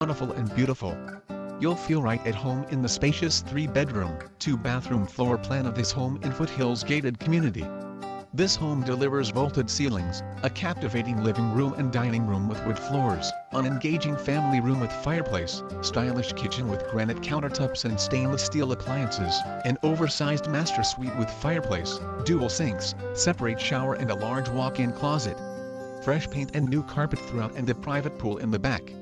wonderful and beautiful. You'll feel right at home in the spacious three-bedroom, two-bathroom floor plan of this home in Foothills gated community. This home delivers vaulted ceilings, a captivating living room and dining room with wood floors, an engaging family room with fireplace, stylish kitchen with granite countertops and stainless steel appliances, an oversized master suite with fireplace, dual sinks, separate shower and a large walk-in closet. Fresh paint and new carpet throughout and a private pool in the back.